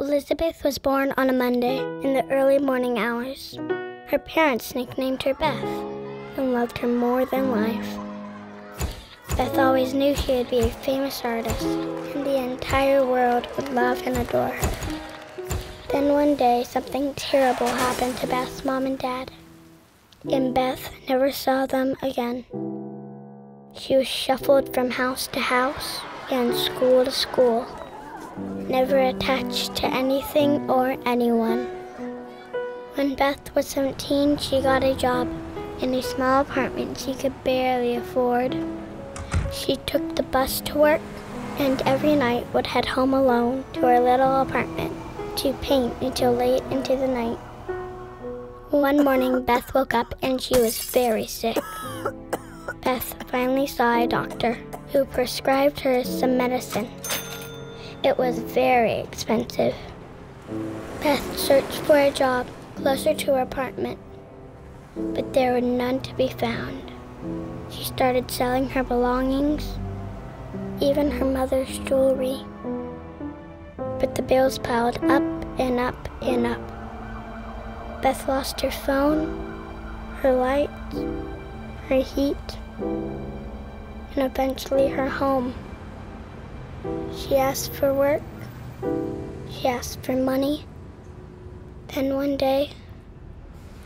Elizabeth was born on a Monday in the early morning hours. Her parents nicknamed her Beth and loved her more than life. Beth always knew she would be a famous artist and the entire world would love and adore her. Then one day, something terrible happened to Beth's mom and dad, and Beth never saw them again. She was shuffled from house to house and school to school never attached to anything or anyone. When Beth was 17, she got a job in a small apartment she could barely afford. She took the bus to work and every night would head home alone to her little apartment to paint until late into the night. One morning, Beth woke up and she was very sick. Beth finally saw a doctor who prescribed her some medicine it was very expensive. Beth searched for a job closer to her apartment, but there were none to be found. She started selling her belongings, even her mother's jewelry. But the bills piled up and up and up. Beth lost her phone, her lights, her heat, and eventually her home. She asked for work. She asked for money. Then one day,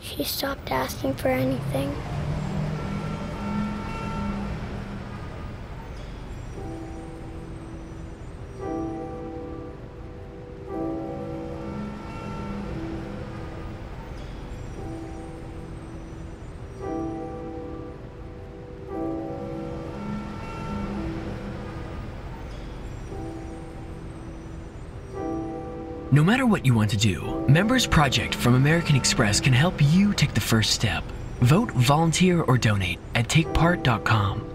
she stopped asking for anything. No matter what you want to do, Members Project from American Express can help you take the first step. Vote, volunteer, or donate at takepart.com.